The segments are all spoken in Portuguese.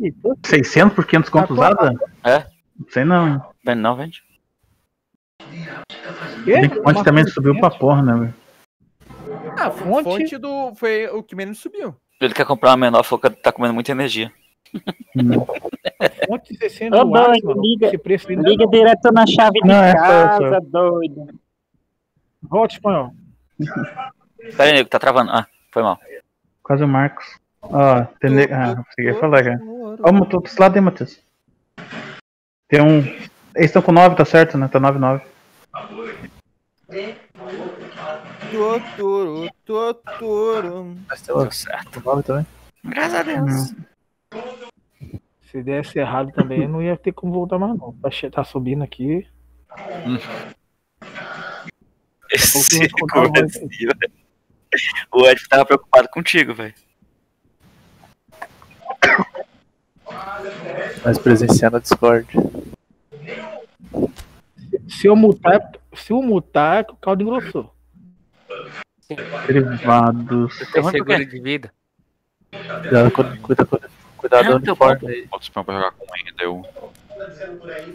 Eita, 600 por 500 conto Tá usada? É? Não sei não, hein? Vende não, vende. ponte também subiu pra porra, né, velho? Ah, Fonte? fonte do. Foi o que menos subiu. Ele quer comprar uma menor, falou que tá comendo muita energia. Fonte 60 Ô, watts, doido, mano. liga- não é Liga direto na chave de Não, é só- casa, doido. Volte, espanhol. Pera aí, nego, tá travando. Ah, foi mal. Quase o Marcos. Ó, tem ne... Ah, consegui falar, cara. Ó, o lado aí, Matheus. Tem um. Eles estão com 9, tá certo, né? Tá 9, 9. Totoro, totoro. Mas Deu certo. nove também. Graças a Deus. Se desse errado também, não ia ter como voltar mais não. Tá, tá subindo aqui. Esse contar. O Ed tava preocupado contigo, velho. Mas presenciar no Discord. Se eu mutar, se eu mutar, é que o caldo engrossou. Derivados. Tem seguro quê? de vida. Cuidado, cuida, cuida, cuida, cuidado É, do teu uniforme aí. Outro spam pra jogar com ainda. Eu.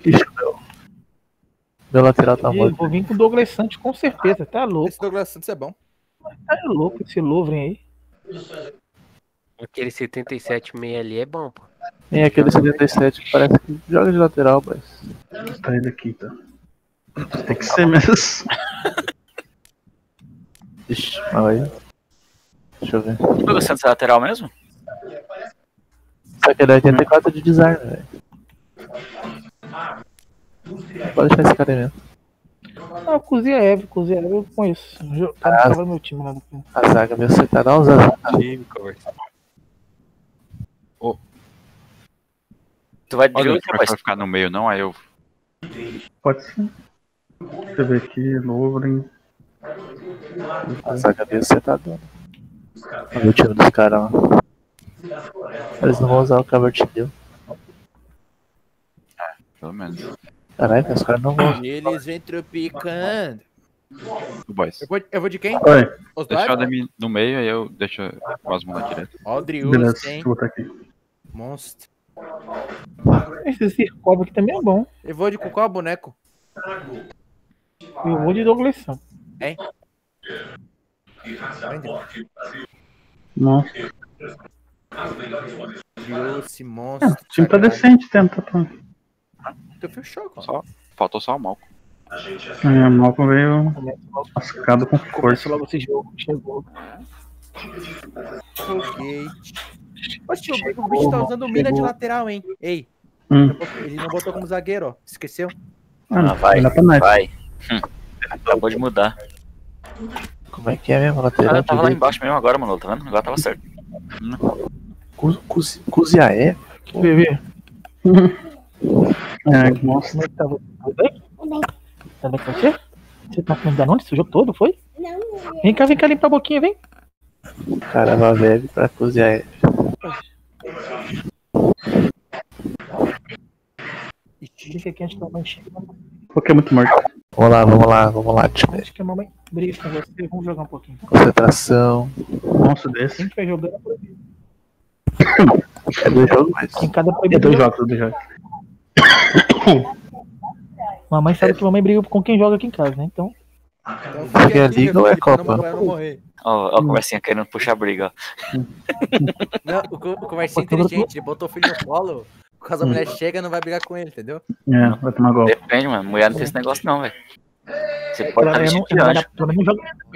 Ixi, meu. Meu lateral tá morto. vou vir com o Douglas Santos com certeza. Tá louco. Esse Douglas Santos é bom. Tá louco esse Louvren aí. Aquele 77,6 ali é bom, pô. Tem aquele 77 que parece que joga de lateral, mas. Tá ele aqui, tá. Tem que ser mesmo. Ixi, aí. Deixa eu ver. O Douglas Santos é lateral mesmo? Só que ele é 84 de desarme, velho. Pode deixar esse cara aí mesmo. Ah, o Cozinha Eve, Cozinha Eve eu conheço. Jo- Tá Ah. no meu time lá do A zaga meio acertada. Dá uns azar. Time, conversa. Tu vai de depois. vai ficar no meio, não. Aí eu. Pode ser. Deixa eu ver aqui, Louvren. A zaga meio acertadona. Olha o time dos caras lá. Eles não vão usar o cover deu. Pelo menos. Caralho, os caras não vão. Eles vêm tropicando. O boys. Eu vou, eu vou de quem? Oi, Deixa o? Ademir no meio, aí eu deixo o na direita. Aldrius, beleza. Deixa hein? eu botar aqui. Monstro. Esse Circobre aqui também é bom. Eu vou de qual boneco? Eu vou de Douglas Santos. Nossa, Aldrius, monstro. o time tá decente, tenta. Tá. Tu fechou, cara. Só, faltou só o Malco. É, o Malcolm veio lascado com força. logo esse jogo. Chegou. Ok. Oxe, o, o bicho tá usando milha de lateral, hein? Ei, Hum. ele não botou como zagueiro, ó. Esqueceu? Ah, vai. Pra nós. Vai. Hum. Acabou de mudar. Como é que é mesmo? Ah, Lateral eu tava lá embaixo mesmo agora, mano. Tá vendo? Agora tava certo. Cuziaé? Bebê, É, nossa. como é que tá? Tudo bem? Tá bem com você? Você tá comendo Danone esse jogo todo, foi? Vem cá, vem cá limpar a boquinha, vem. Caramba, velho, pra Cuziaé. Fica aqui antes que a mamãe chegue. Porque é muito morto. Vamos lá, vamos lá, vamos lá, time. Acho que a mamãe briga com você. Vamos jogar um pouquinho. Concentração. Monstro desse. Quem que vai jogando é proibido. É do jogo, mas. Em cada É proibido. dois jogos, dois jogos. Mamãe sabe que mamãe briga com quem joga aqui em casa, né? Então. Então Porque é liga ou é Copa? Ó, ó, a conversinha querendo puxar a briga, ó. Não, o, o conversinha Pô, inteligente, ele botou o filho no colo, caso a mulher chega, não vai brigar com ele, entendeu? É, vai tomar golpe. Depende, mano. Mulher não tem esse negócio, não, velho. Você pode Pelo estar menos vestido não, de anjo. pelo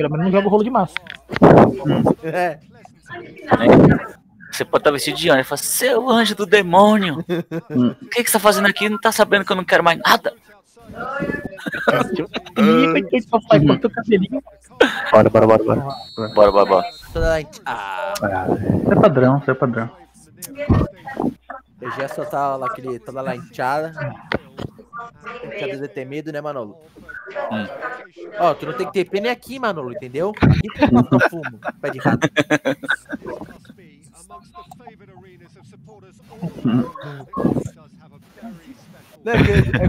menos não joga, o rolo de massa. É. Você pode estar vestido de anjo. Ele fala, seu anjo do demônio. O que, que você tá fazendo aqui? Não tá sabendo que eu não quero mais nada? Menino, que papai, corta o cabelinho. Bora, bora, bora, bora. Bora, bora, bora. Ah, Isso é padrão, isso é padrão. eu já soltar lá aquele toda lá inchada. Inchada de ter medo, né, Manolo? Hum. Ó, tu não tem que ter pena aqui, Manolo, entendeu? Aqui tu não fumo, pé de rato. Não, é,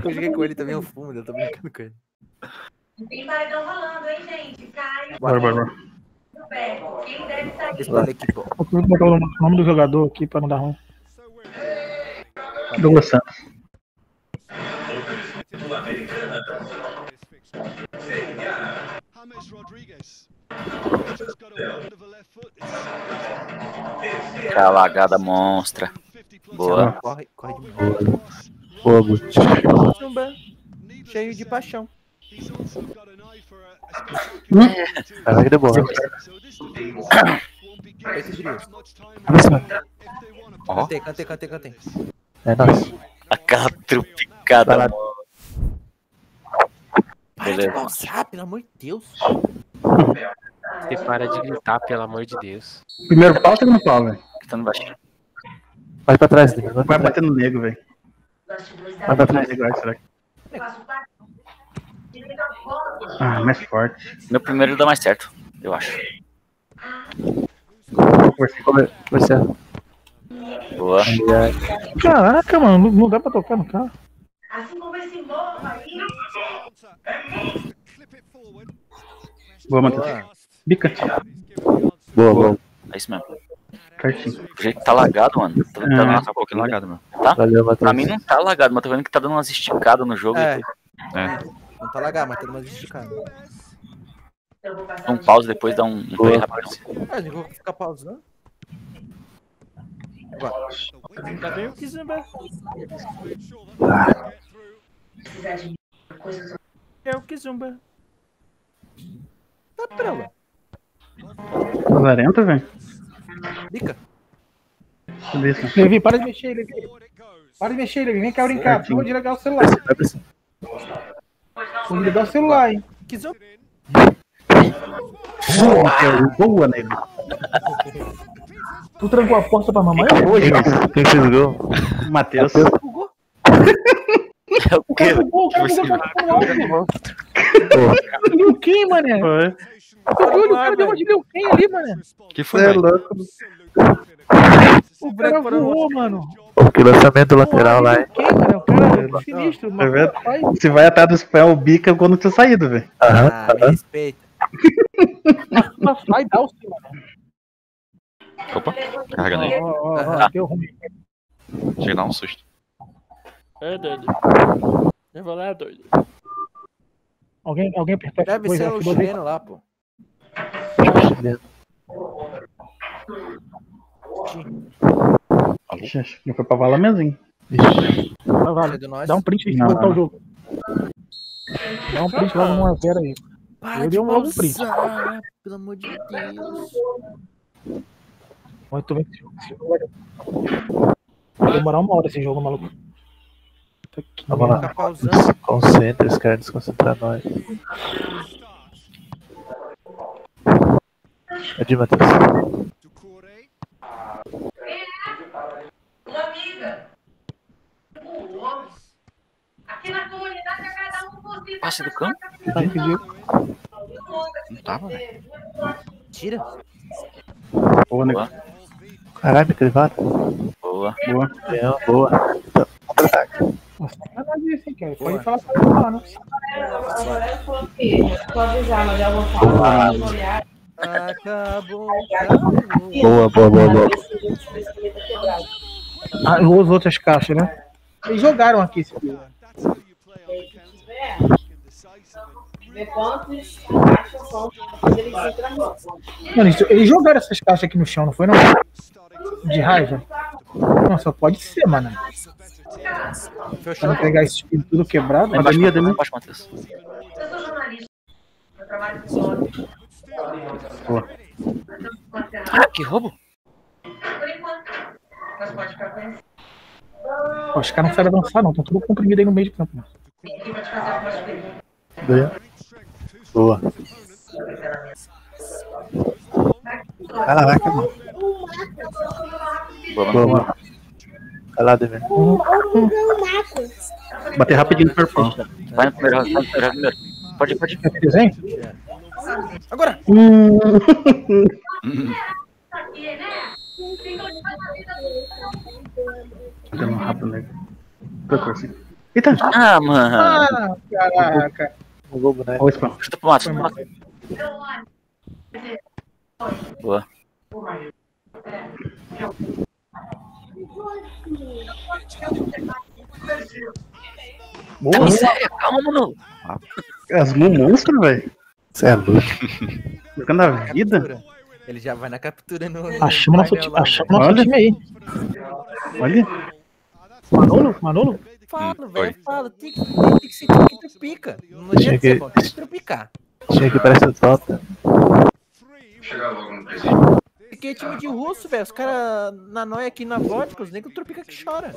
que, eu- é joguei com ele também, eu fumo, eu tô brincando com ele. Tem paredão rolando, hein, gente? Caio, Bora, bora, bora. Quem deve sair? Vou botar o nome do jogador aqui pra não dar ruim. Douglas Santos. Calagada monstra. Boa. Corre, corre. Boa, Zumba. Cheio de paixão. Deu. Esse brilho. Ó, Cantei, cantei, cantei, cantei. É nóis. aquela trupicada. Vai lá. Para de Beleza. pausar, pelo amor de Deus. Você para de gritar, pelo amor de Deus. Primeiro pau, segundo pau, velho. Tá no baixinho. Vai pra trás, Lima. Vai bater no nego, velho. Vai pra trás. Nego, será que- Ah, mais forte. Meu primeiro dá mais certo, eu acho. Comecei a... Boa. Caraca, mano, não- dá pra tocar no carro. Assim como esse morro aí. Boa, Matheus. Boa. Bica. Boa, boa. É isso mesmo. Certinho. O jeito que tá lagado, mano. Tá, tá, É. dando- Tá um pouquinho lagado, meu. Valeu, Matheus. pra mim não tá lagado, mas tô vendo que tá dando umas esticadas no jogo. É, É. não tá lagado, mas tá dando uma esticada. Eu vou passar Um pause depois dá um, um play rapidão. Ah, eu vou ficar pausando. Ainda bem o coisas. É o que zumba. Tá trela. Lazarento, velho. Isso. Levi, para de mexer, Levi. Para de mexer, Levi. Vem cá brincar. Certinho. Vou desligar o celular. Vai pra cima. Vou desligar o celular, hein. Que zumba. Boa, boa, nego. Tu trancou a porta pra mamãe? Hoje, Quem fez o gol? Matheus. É o O quê? cara bugou, o cara bugou pra caralho. Liu Kang, mané. Viu? O cara deu uma de Liu Kang ali, mané. Que foi, Você é louco. O cara voou, mano. Pô, que lançamento lateral lá, hein? Mano. O cara é sinistro. Tá mano. vendo? Rapaz, Se vai atrás do spell, o bica quando tinha saído, velho. Aham, Ah, me aham. respeita. Vai dar o sim, mano. Opa, carregando aí. Ó, ó, deu ruim. Chega a dar um susto. É doido. Eu vou lá, é doido. Alguém, alguém apertou Deve ser o chileno lá, pô. Ixi, acho que foi pra vala mesmo. Ixi. Vai, É vale. Dá um print e Não, botar não. o jogo. Dá um print logo 1x0 aí. Para Eu de dei um logo print. pelo amor de Deus. Esse esse jogo vai- demorar uma hora esse jogo, maluco. Puta que Vamos lá. pausando. Concentra, eles querem desconcentrar nós. É de Matheus. Uma amiga. Aqui na comunidade é cada um por si. Passe do campo? Tá impedido. Não tava, velho. Tira. Boa, nego. Boa. Caralho, me crivado. Boa. Boa. Leão, boa. Contra-ataque. Nossa, sacanagem cara. Pode falar pra falar, não. Acabou. Boa, boa, boa, boa. Ah, as outras caixas, né? Eles jogaram aqui esse jogo. Mano, eles, eles jogaram essas caixas aqui no chão, não foi não? De raiva? Não, só pode ser, mano. Pra Fechou. não pegar esse espírito tudo quebrado. Lá né? embaixo, Matheus. Eu sou jornalista. Eu trabalho com. Ah, que roubo? Por enquanto. Mas pode ficar conhecido. Ó, Os caras não sabem avançar, não. Estão tudo comprimido aí no meio de campo. Ganhou. Boa. Caraca, mano. Boa, Boa. Vai lá, Demir. Bater rapidinho no perfil. Vai no primeiro, vai no primeiro. Pode ir, pode desenho? Agora. Né? Vida Dando rápido. Procura assim. Eita, Ah, mano. Ah, caraca. O Globo, né? olha o spam. Chuta pro chuta. Boa. Tá sério? Calma, mano. As monstros, velho. Você é louco. Jogando a vida. Captura. Ele já vai na captura no. Achamos nosso, painel ti- lá, achamos nosso Olha. time aí. Olha. Manolo? Manolo? Hum, velho. oi. Falo. Tem que, tem que ser time que trupica. Não adianta ser bom, tem que trupicar. Tinha que parecer o Tota. Porque é time de russo, velho. Os caras na noia aqui na vodka, os negros trupica que chora.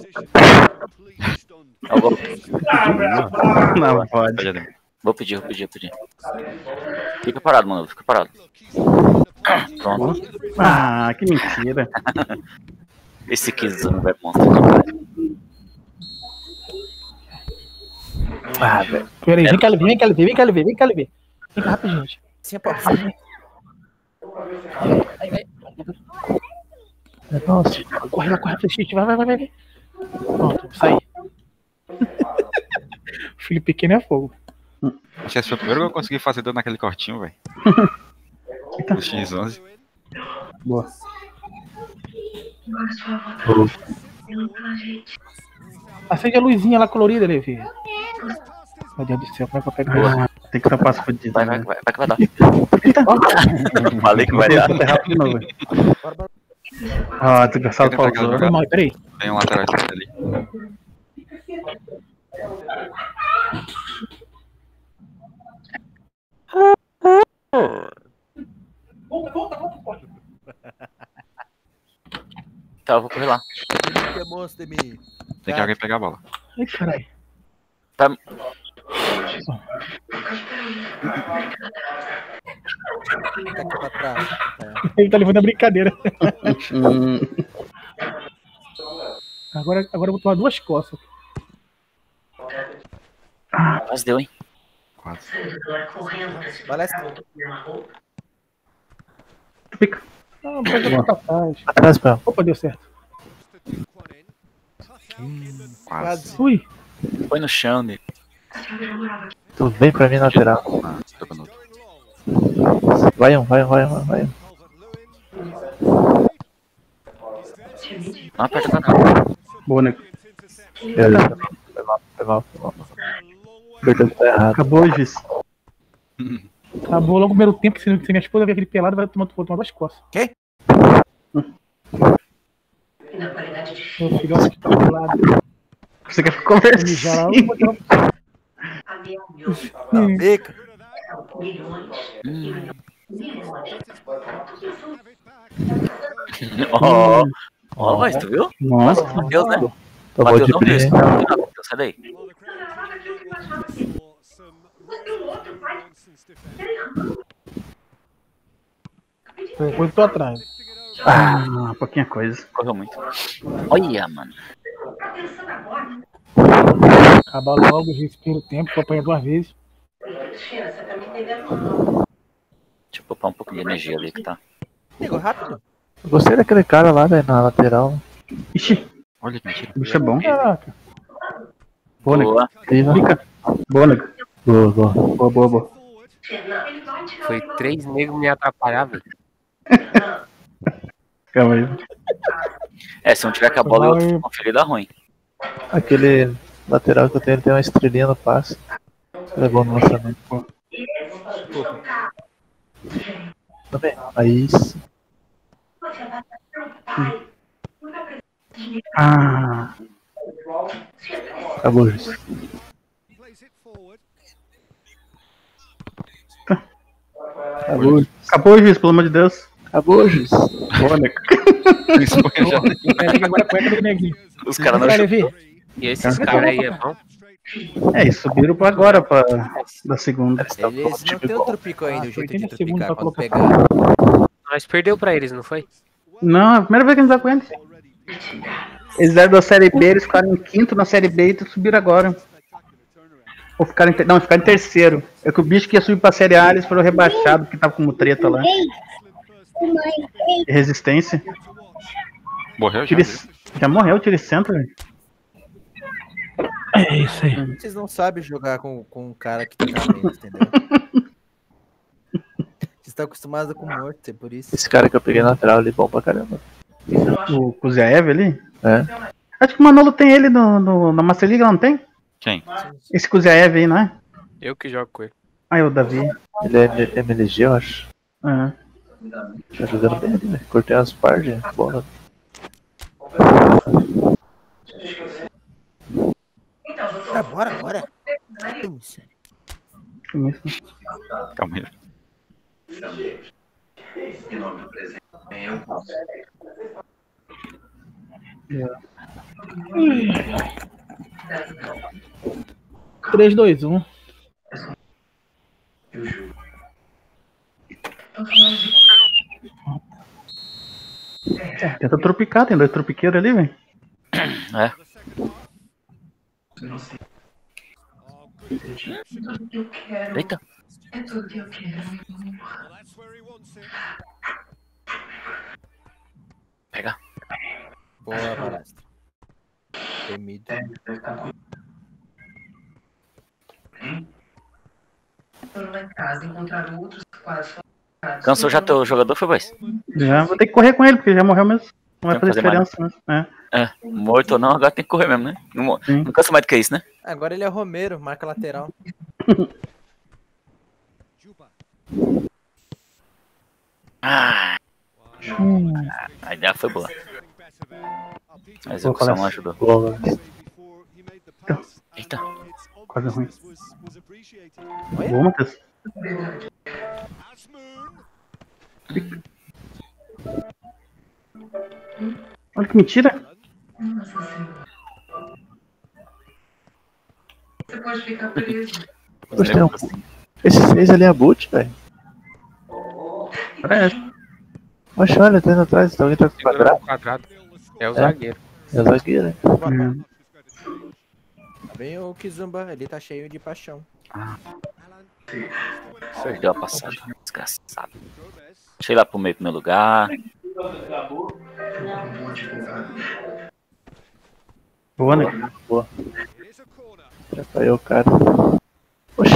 Eu vou, Vou pedir, vou pedir, vou pedir. Fica parado, mano. Fica parado. Pronto. Ah, que mentira. Esse Kizano vai monstro demais. Ah, velho. Peraí, vem cá, vem cá, LV, vem cá, vem cá. Vem cá rapidinho, gente. Assim é pau. Nossa. Corre lá, corre lá, Xixi, vai, vai, vai, vai. Pronto, saí. Filho pequeno é fogo. Acho que esse foi o primeiro que eu consegui fazer dando naquele cortinho, velho. No X11. Boa. Acende a luzinha lá colorida, LV. Meu Deus do céu, como é que eu pego isso? Ah, Tem que tapar as fudidas. Vai, vai, né? vai, vai que vai dar. Falei que vai dar. Rápido de novo, velho. Ah, desgraçado pausou. peraí. Tem um lateral esquerdo ali. Tá, eu vou correr lá. Tem que alguém pegar a bola. Ai, caralho. Tá. É. Ele tá levando a brincadeira. Agora, agora eu vou tomar duas costas. quase deu, hein? Quase. Balestra. Fica. Ah, pode botar atrás. Atrás, pé. Opa, deu certo. Quase. Ui, Foi no chão, né? Tu vem pra mim. Ah, no outro. Vai um, vai um, vai um, vai um. Não aperta pra cá. Boa, né? Beleza. Foi mal, foi mal, foi mal. Tá errado. Acabou, Giz. acabou logo o primeiro tempo, que se minha esposa ver aquele pelado, vai tomar, vou tomar duas costas. Quê? Meu filho, que tá. Você quer conversar? vou botar- Hum, Fica. Ó, ó, mas tu viu? Nossa. Deus, né? De não viu isso. primeira. Não, Matheus, Sai daí. Por enquanto tô atrás. Ah, pouquinha coisa. Correu muito. Olha, mano. Acabar logo, respiro o tempo, vou apanhar duas vezes. Deixa eu poupar um pouco de energia ali que tá. Nego, rápido. Eu Gostei daquele cara lá, velho, na lateral. Ixi, Olha que mentira. o bicho é bom. Caraca. Boa, né? Boa. Fica. Boa, né? Boa, boa. Boa, boa, boa. Foi três negros me atrapalhar, velho. Calma aí. É, se não tiver com a bola e outro conferir, dá ruim. Aquele lateral que eu tenho, ele tem uma estrelinha no passe. Ele é bom no lançamento. Também. Aí sim. Ah, acabou isso. Acabou, acabou, Giz, pelo amor de Deus. acabou, juiz. Boa, né? Os caras não. Levi. E esses caras aí é bom. É, e subiram pra agora, pra da segunda. Eles não tem outro pico ainda, Ah, o jeito de 80 segundos trupicar pra quando colocar. pegar. Nós perdeu pra eles, não foi? Não, é a primeira vez que a gente tá com eles. Eles eram da Série B, eles ficaram em quinto na Série B e subiram agora. Ou ficaram em, ter- não, ficaram em terceiro. É que o bicho que ia subir pra Série A, eles foram rebaixados, porque tava como treta lá. Resistência. Morreu já. Tire, já morreu o Tire Center, velho. É isso aí. Vocês não sabem jogar com, com um cara que tá menos, entendeu? Vocês estão acostumados com morto, é por isso. Esse cara que eu peguei na lateral, ele é bom pra caramba. O Kuziaev ali. É. Acho que o Manolo tem ele no, no- na Master League, não tem? Quem? Esse Kuziaev aí, não é? Eu que jogo com ele. Ah, é o Davi. Ele é MLG, eu acho. Ah. Tá jogando bem ali, velho. Cortei umas partes, bola. Ah, bora, bora. Calma aí. Três, dois, um. Tenta tropicar, tem dois tropiqueiros ali, velho. É. Eita. É tudo que eu quero. Pega. Boa, palestra. Temido. Lá em casa, encontraram outros quadros. Cansou já teu jogador, foi, boys? Já vou ter que correr com ele, porque já morreu mesmo. Não vai Tem que fazer fazer mais. diferença, né? É. Morto ou não, agora tem que correr mesmo, né? Não, Sim. não cansa mais do que isso, né? Agora ele é Romero, marca lateral. Ah. A ideia foi boa. A execução não ajudou. Bola. Eita. Quase ruim. Olha. Boa, Matheus. Olha que mentira. Você pode ficar preso. Esse seis ali é a boot, velho. Parece. Poxa, olha, tá indo atrás, tá alguém tá com quadrado. Quadrado. É o É. zagueiro. É o zagueiro? Hum. Vem o Kizumba, ele tá cheio de paixão. Perdeu a passada. Desgraçado. Deixa eu ir lá pro meio pro meu lugar. Boa, né? Boa. Atrapalhou o cara. Oxi.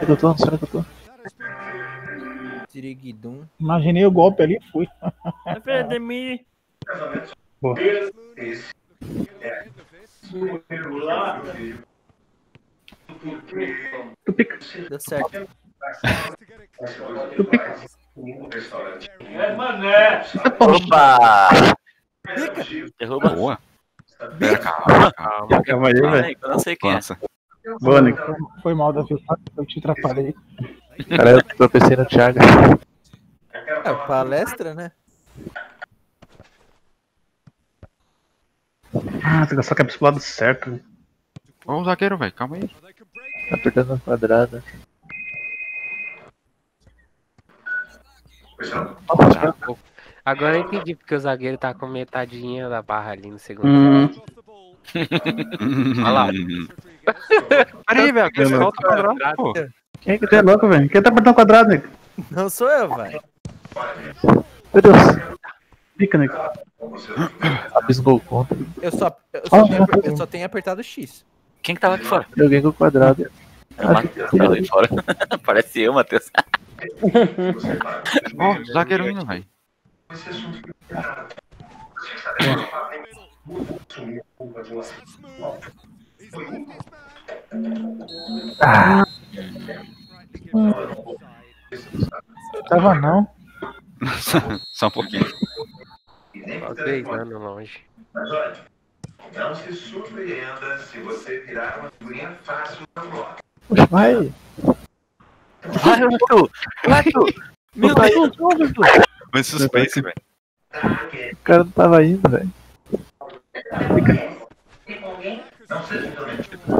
É que eu tô? É que eu tô. Tiriguidum. Imaginei o golpe ali e fui. Academy. Boa. Tu pica. Deu certo. Tu pica. Opa! Derruba. Boa. Pera, calma, calma. Calma aí, velho. Eu não sei quem é. Boa? Foi mal, Davi. Eu te atrapalhei. Cara, eu tropecei no Thiago. É, palestra, né? Ah, tem que só cabeça pro lado certo. né? Ó o zagueiro, velho. Calma aí. Tá apertando o quadrado. Agora eu entendi porque o zagueiro tá com metadinha da barra ali no segundo. Hum. Olha lá. Peraí, velho. Que solta quadrado, pô. Quem é que é louco, velho? Quem tá apertando quadrado, nego? Não sou eu, vai. Meu Deus. Pica, nego. Abisgol contra. Eu só, eu só, Ah, tenho, aper- eu só tenho apertado X. Quem que tava aqui fora? Joguei com o quadrado. É o Matheus que tava aí fora. Parece eu, Matheus. Ó, zagueiro indo, velho. Tava não. Só um pouquinho. Só três anos longe. Não se surpreenda se você virar uma figurinha fácil na bloco. Poxa, vai. Vai, Arthur! Vai, Arthur! Meu Deus! Mas suspense, velho. O cara não tava indo, velho. Não seja.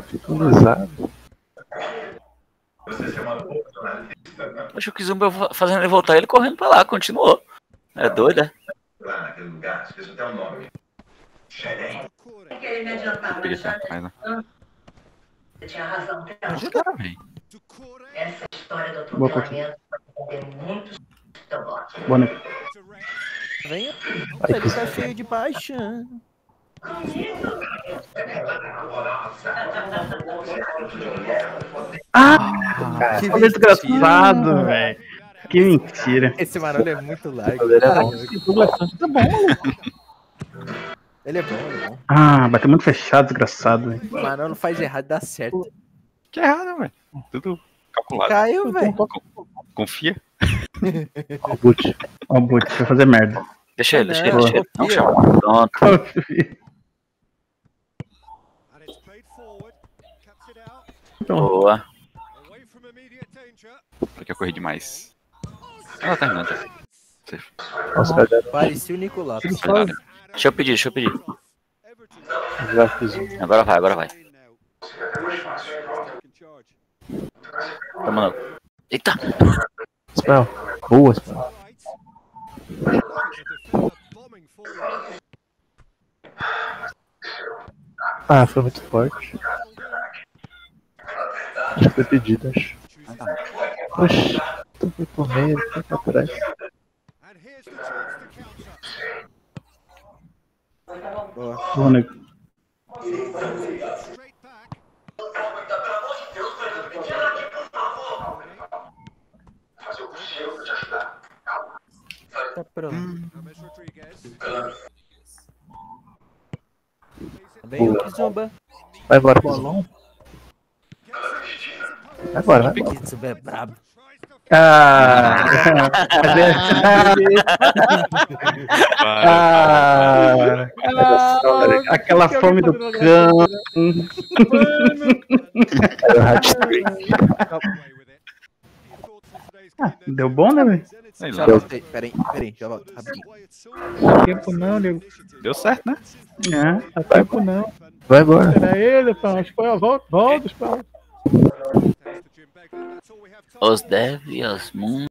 Ficou lesado. Você ser uma boa jornalista Poxa, o Kizumba fazendo ele voltar, ele correndo pra lá, continuou. É doido, é? lá naquele lugar, esqueça até o nome. Xerém. Me Ele faz, né? você tinha razão. Essa história do atropelamento tem muitos tobotes. Boa, nego. Vem, ele tá cheio de paixão. Ah, que desgraçado, velho. Que mentira. Esse barulho é muito largo. Ele é Santos tá bom, maluco. Ele é bom, ele é bom. Ah, bateu muito fechado, desgraçado. velho. Não, não faz de errado, dá certo. Que errado, velho. Tudo calculado. Caiu, velho. Confia. Ó, o boot. Ó, o boot, vai fazer merda. Deixa ele, deixa ele, Não, deixa ele. Não, confia. chama. Pronto. Boa. Porque eu corri demais. Ela tá terminando já. Nossa, galera, Parecia o Nicolau. Deixa eu pedir, deixa eu pedir. já fiz um. Agora vai, agora vai. Toma não. Eita! Spell. Boa, Spell. Ah, foi muito forte. Acho que foi pedido, acho. Oxi, tu foi pro meio, foi pra trás. Boa, nego. Tá pronto. Vem o Kizomba. Vai embora, Bolão. Vai embora, vai embora. É brabo. Ah, ah, aquela fome do cão. Era. Ah, deu bom, né, velho? Sei Já lá. volto aí. Pera aí, pera aí, já volto. Rapidinho. Tempo não, nego. Deu certo, né? É. Dá tempo não. Vai embora. Pera aí, Lepão. Spoiler, volta, volta, spoiler. Os Dev e os Moon